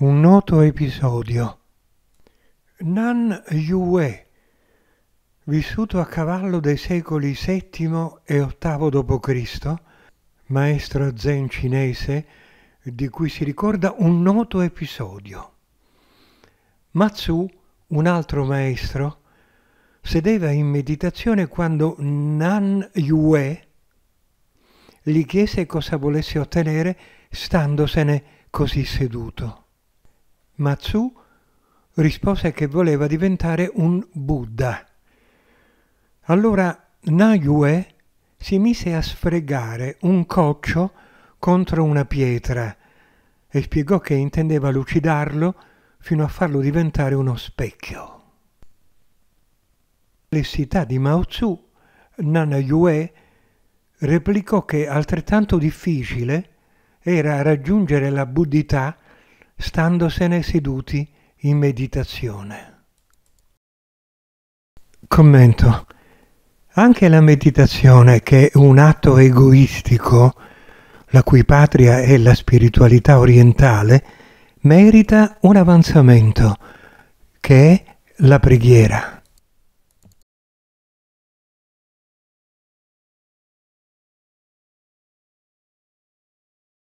Un noto episodio. Nan Yue, vissuto a cavallo dei secoli VII e VIII d.C., maestro zen cinese di cui si ricorda un noto episodio. Matsu, un altro maestro, sedeva in meditazione quando Nan Yue gli chiese cosa volesse ottenere standosene così seduto. Matsu rispose che voleva diventare un Buddha. Allora Nayue si mise a sfregare un coccio contro una pietra e spiegò che intendeva lucidarlo fino a farlo diventare uno specchio. L'essità di Mao Tzu, Nana Yue replicò che altrettanto difficile era raggiungere la buddhità standosene seduti in meditazione. Commento. Anche la meditazione, che è un atto egoistico, la cui patria è la spiritualità orientale, merita un avanzamento, che è la preghiera.